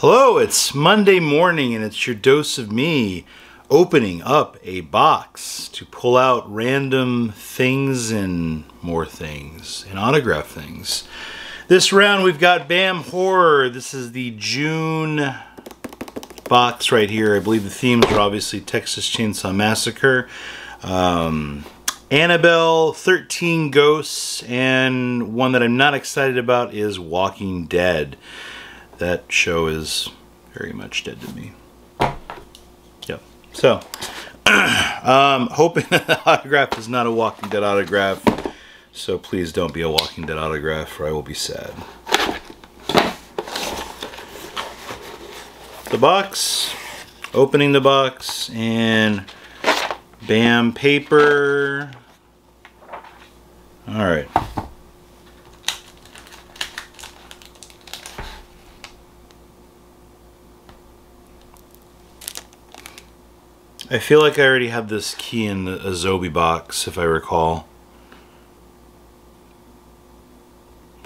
Hello, it's Monday morning and it's your dose of me opening up a box to pull out random things and more things and autograph things. This round we've got BAM Horror. This is the June box right here. I believe the themes are obviously Texas Chainsaw Massacre, um, Annabelle, 13 Ghosts, and one that I'm not excited about is Walking Dead that show is very much dead to me. Yep. So, um, hoping the autograph is not a Walking Dead autograph. So please don't be a Walking Dead autograph or I will be sad. The box, opening the box, and bam, paper. All right. I feel like I already have this key in the a Zobie box, if I recall.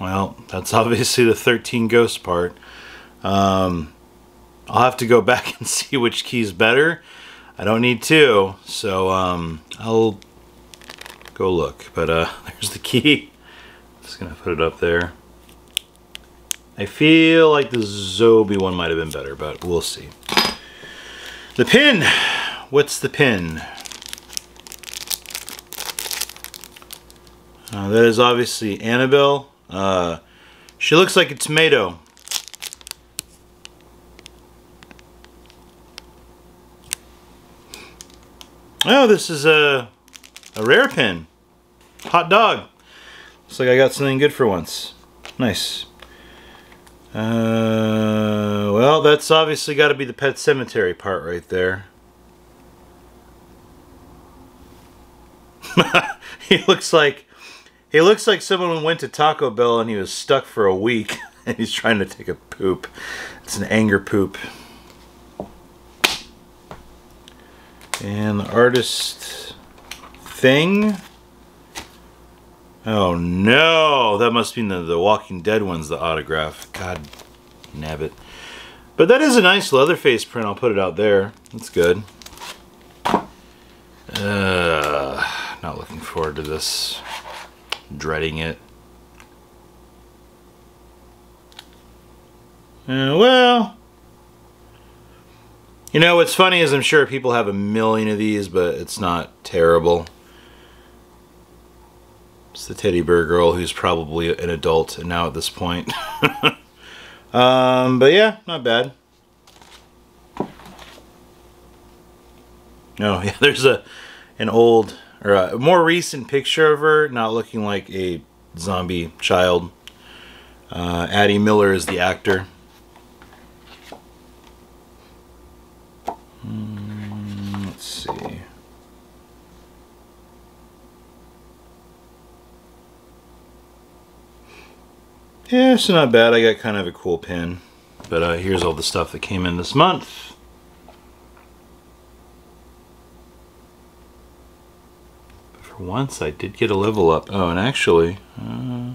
Well, that's obviously the 13 ghost part. Um, I'll have to go back and see which key is better. I don't need to, so um, I'll go look. But uh, there's the key. Just gonna put it up there. I feel like the Zobie one might have been better, but we'll see. The pin! What's the pin? Uh, that is obviously Annabelle. Uh, she looks like a tomato. Oh, this is a, a rare pin. Hot dog. Looks like I got something good for once. Nice. Uh, well, that's obviously got to be the Pet Sematary part right there. he looks like he looks like someone went to Taco Bell and he was stuck for a week and he's trying to take a poop. It's an anger poop. And the artist thing. Oh no, that must be the, the Walking Dead one's the autograph. God nabbit. But that is a nice Leatherface print. I'll put it out there. That's good. Uh, not looking forward to this. Dreading it. Uh, well, you know what's funny is I'm sure people have a million of these, but it's not terrible. It's the teddy bear girl who's probably an adult and now at this point. um, but yeah, not bad. No, oh, yeah, there's a an old or a more recent picture of her, not looking like a zombie child. Uh, Addy Miller is the actor. Yeah, it's not bad. I got kind of a cool pin. But uh, here's all the stuff that came in this month. for once I did get a level up. Oh, and actually, uh,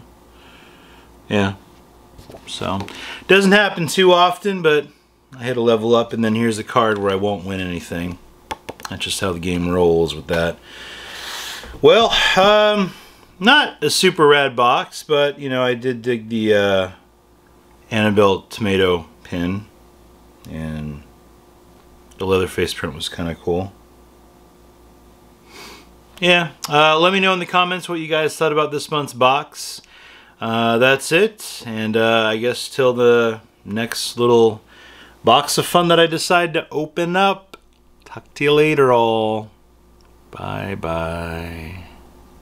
yeah. So, doesn't happen too often, but I had a level up, and then here's a card where I won't win anything. That's just how the game rolls with that. Well, um, not a super rad box, but, you know, I did dig the uh, Annabelle tomato pin, and the Leatherface print was kind of cool yeah, uh, let me know in the comments what you guys thought about this month's box. Uh, that's it, and uh, I guess till the next little box of fun that I decide to open up. Talk to you later all. Bye-bye.